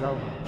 Love.